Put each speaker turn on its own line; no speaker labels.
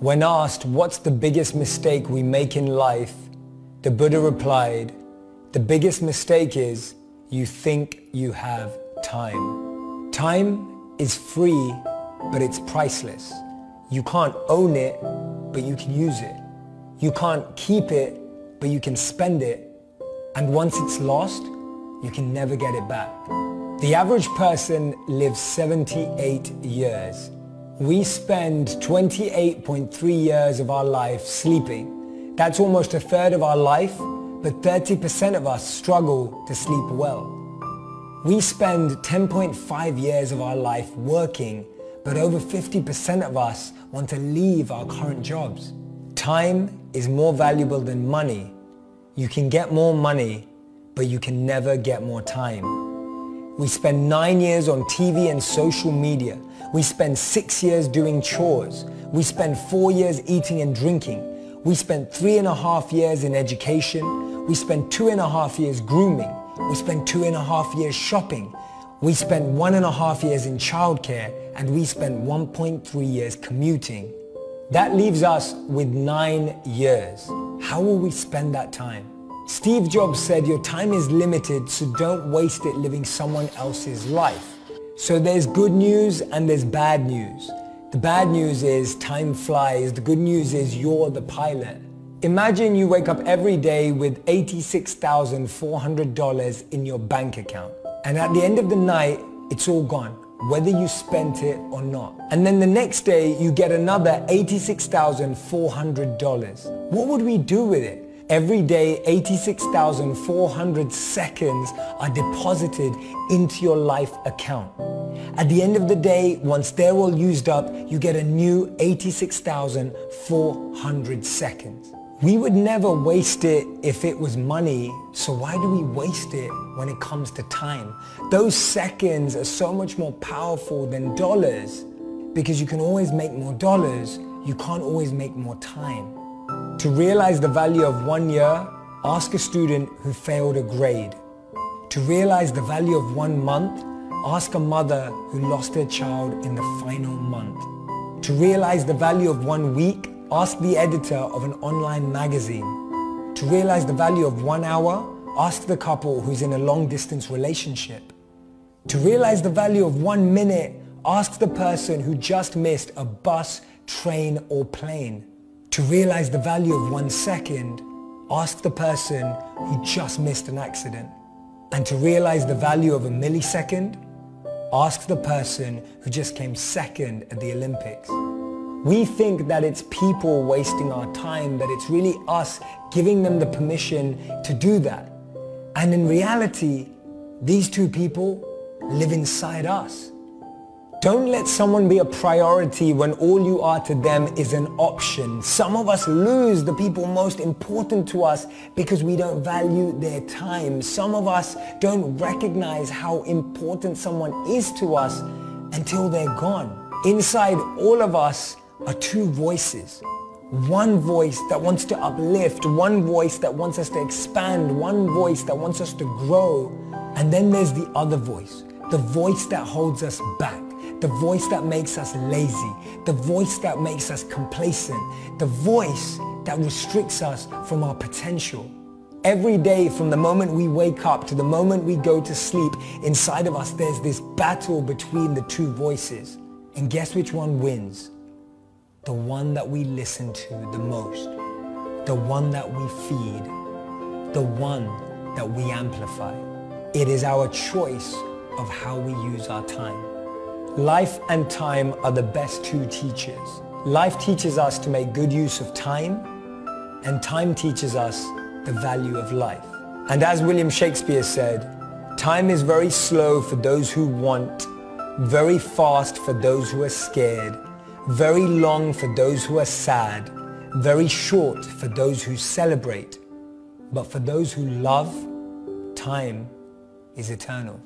When asked what's the biggest mistake we make in life, the Buddha replied, the biggest mistake is you think you have time. Time is free, but it's priceless. You can't own it, but you can use it. You can't keep it, but you can spend it. And once it's lost, you can never get it back. The average person lives 78 years. We spend 28.3 years of our life sleeping. That's almost a third of our life, but 30% of us struggle to sleep well. We spend 10.5 years of our life working, but over 50% of us want to leave our current jobs. Time is more valuable than money. You can get more money, but you can never get more time. We spend nine years on TV and social media. We spend six years doing chores. We spend four years eating and drinking. We spend three and a half years in education. We spend two and a half years grooming. We spend two and a half years shopping. We spend one and a half years in childcare and we spend 1.3 years commuting. That leaves us with nine years. How will we spend that time? Steve Jobs said your time is limited so don't waste it living someone else's life. So there's good news and there's bad news. The bad news is time flies. The good news is you're the pilot. Imagine you wake up every day with $86,400 in your bank account. And at the end of the night, it's all gone, whether you spent it or not. And then the next day, you get another $86,400. What would we do with it? Every day, 86,400 seconds are deposited into your life account. At the end of the day, once they're all used up, you get a new 86,400 seconds. We would never waste it if it was money, so why do we waste it when it comes to time? Those seconds are so much more powerful than dollars because you can always make more dollars, you can't always make more time. To realize the value of one year, ask a student who failed a grade. To realize the value of one month, ask a mother who lost her child in the final month. To realize the value of one week, ask the editor of an online magazine. To realize the value of one hour, ask the couple who's in a long distance relationship. To realize the value of one minute, ask the person who just missed a bus, train or plane. To realize the value of one second, ask the person who just missed an accident. And to realize the value of a millisecond, ask the person who just came second at the Olympics. We think that it's people wasting our time, that it's really us giving them the permission to do that. And in reality, these two people live inside us. Don't let someone be a priority when all you are to them is an option. Some of us lose the people most important to us because we don't value their time. Some of us don't recognize how important someone is to us until they're gone. Inside all of us are two voices. One voice that wants to uplift, one voice that wants us to expand, one voice that wants us to grow. And then there's the other voice, the voice that holds us back the voice that makes us lazy, the voice that makes us complacent, the voice that restricts us from our potential. Every day from the moment we wake up to the moment we go to sleep, inside of us there's this battle between the two voices. And guess which one wins? The one that we listen to the most, the one that we feed, the one that we amplify. It is our choice of how we use our time. Life and time are the best two teachers. Life teaches us to make good use of time, and time teaches us the value of life. And as William Shakespeare said, time is very slow for those who want, very fast for those who are scared, very long for those who are sad, very short for those who celebrate. But for those who love, time is eternal.